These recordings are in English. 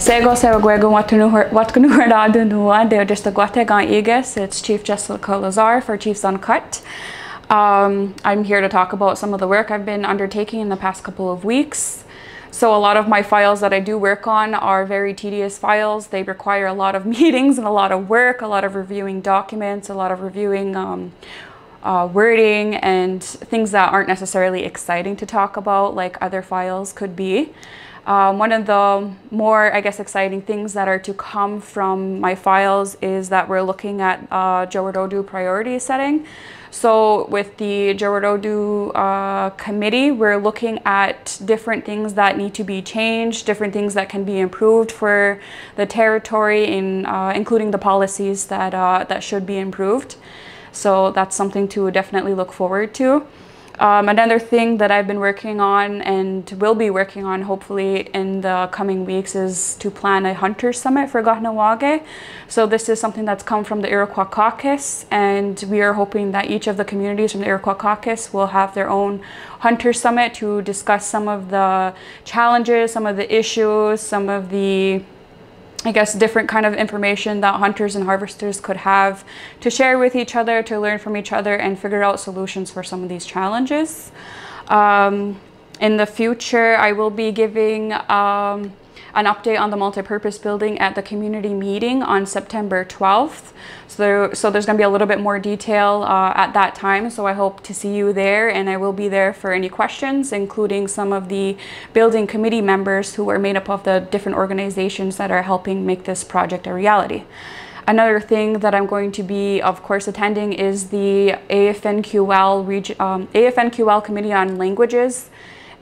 Sego Sewagwego Watkanuhardadu Nua, just a Guategan Iges. It's Chief Jessica Lazare for Chiefs Uncut. Um, I'm here to talk about some of the work I've been undertaking in the past couple of weeks. So a lot of my files that I do work on are very tedious files. They require a lot of meetings and a lot of work, a lot of reviewing documents, a lot of reviewing um, uh, wording and things that aren't necessarily exciting to talk about like other files could be. Um, one of the more, I guess, exciting things that are to come from my files is that we're looking at uh, Tioweró:ton priority setting. So with the Tioweró:ton uh, committee, we're looking at different things that need to be changed, different things that can be improved for the territory, in, uh, including the policies that, uh, that should be improved. So that's something to definitely look forward to. Um, another thing that I've been working on and will be working on hopefully in the coming weeks is to plan a hunter summit for Kahnawake. So this is something that's come from the Iroquois Caucus and we are hoping that each of the communities from the Iroquois Caucus will have their own hunter summit to discuss some of the challenges, some of the issues, some of the I guess, different kind of information that hunters and harvesters could have to share with each other, to learn from each other, and figure out solutions for some of these challenges. Um, in the future, I will be giving um, an update on the multi-purpose building at the community meeting on September 12th. So, so there's going to be a little bit more detail uh, at that time. So I hope to see you there and I will be there for any questions, including some of the building committee members who are made up of the different organizations that are helping make this project a reality. Another thing that I'm going to be, of course, attending is the AFNQL, um, AFNQL Committee on Languages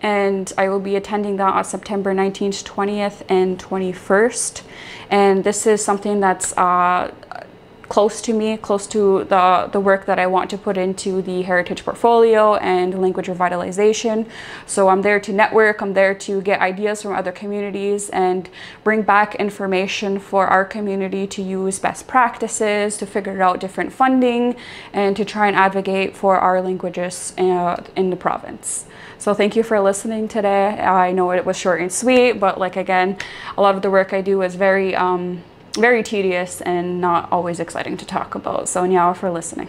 and I will be attending that on September 19th, 20th, and 21st. And this is something that's uh, close to me, close to the, the work that I want to put into the heritage portfolio and language revitalization. So I'm there to network, I'm there to get ideas from other communities and bring back information for our community to use best practices, to figure out different funding, and to try and advocate for our languages uh, in the province. So thank you for listening today. I know it was short and sweet, but like again, a lot of the work I do is very um, very tedious and not always exciting to talk about. So Nyawa for listening.